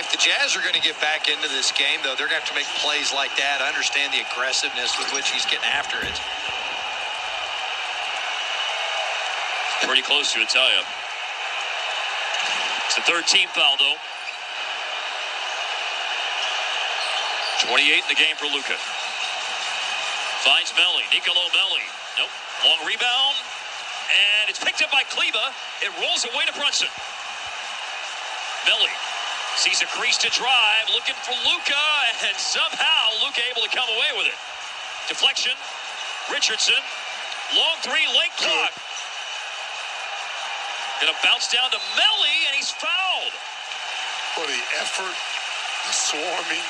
if the Jazz are going to get back into this game, though, they're going to have to make plays like that. I understand the aggressiveness with which he's getting after it. Pretty close to a tie-up. It's the third team foul, though. 28 in the game for Luka. Finds Melli. Nicolo Melli. Nope. Long rebound. And it's picked up by Kleber. It rolls away to Brunson. Melli sees a crease to drive, looking for Luka, and somehow Luka able to come away with it. Deflection. Richardson. Long three, late clock. Gonna bounce down to Melli, and he's fouled. For the effort, the swarming.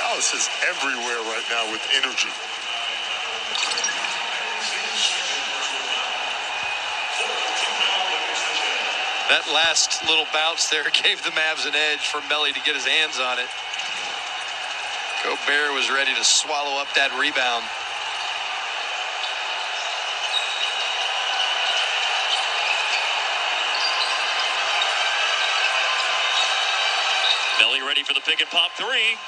Dallas is everywhere right now with energy. That last little bounce there gave the Mavs an edge for Melli to get his hands on it. Gobert was ready to swallow up that rebound. Melli ready for the pick and pop three.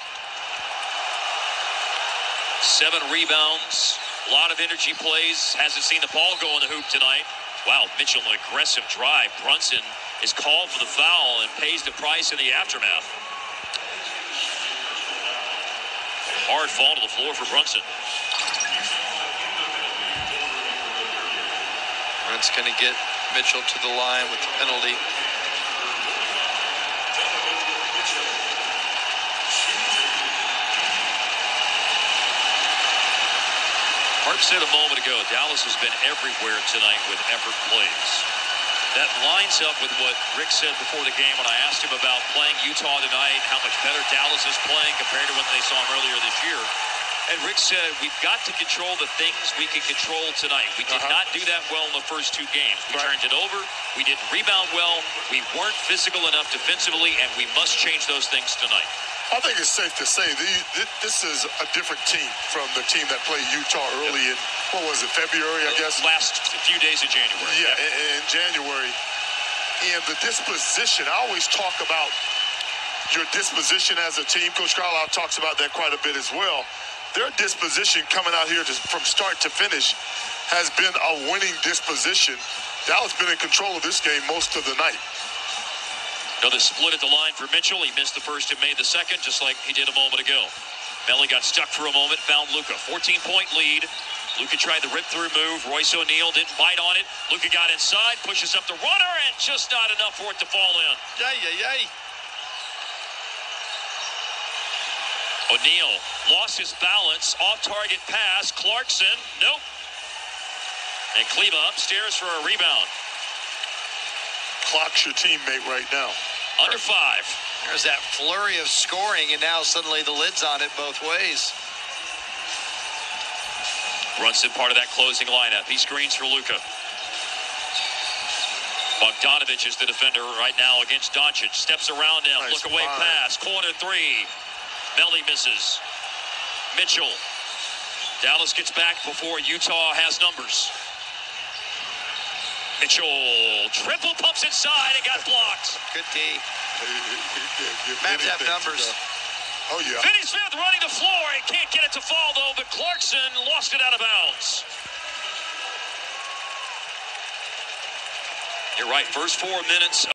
Seven rebounds, a lot of energy plays. Hasn't seen the ball go in the hoop tonight. Wow, Mitchell, an aggressive drive. Brunson is called for the foul and pays the price in the aftermath. Hard fall to the floor for Brunson. That's going to get Mitchell to the line with the penalty. Harp said a moment ago, Dallas has been everywhere tonight with effort plays. That lines up with what Rick said before the game when I asked him about playing Utah tonight, how much better Dallas is playing compared to when they saw him earlier this year. And Rick said, we've got to control the things we can control tonight. We did Uh-huh. not do that well in the first two games. We Right. turned it over. We didn't rebound well. We weren't physical enough defensively, and we must change those things tonight. I think it's safe to say the- thi- this is a different team from the team that played Utah early in, what was it, February, I guess? Last few days of January. Yeah, in, in January. And the disposition, I always talk about your disposition as a team. Coach Carlisle talks about that quite a bit as well. Their disposition coming out here to, from start to finish has been a winning disposition. Dallas been in control of this game most of the night. Another split at the line for Mitchell. He missed the first and made the second, just like he did a moment ago. Melli got stuck for a moment, found Luka. 14 point lead. Luka tried the rip through move. Royce O'Neale didn't bite on it. Luka got inside, pushes up the runner, and just not enough for it to fall in. Yay, yay, yay. O'Neale lost his balance. Off target pass. Clarkson. Nope. And Kleber upstairs for a rebound. Clock's your teammate right now. Under five. There's that flurry of scoring, and now suddenly the lid's on it both ways. Brunson part of that closing lineup. He screens for Luka. Bogdanovic is the defender right now against Doncic. Steps around him. Nice Look away find. pass. Corner three. Melli misses. Mitchell. Dallas gets back before Utah has numbers. Mitchell triple pumps inside and got blocked. Good D. Give Mavs have anything to numbers. Oh, yeah. Finney Smith running the floor and can't get it to fall though, but Clarkson lost it out of bounds. You're right. First four minutes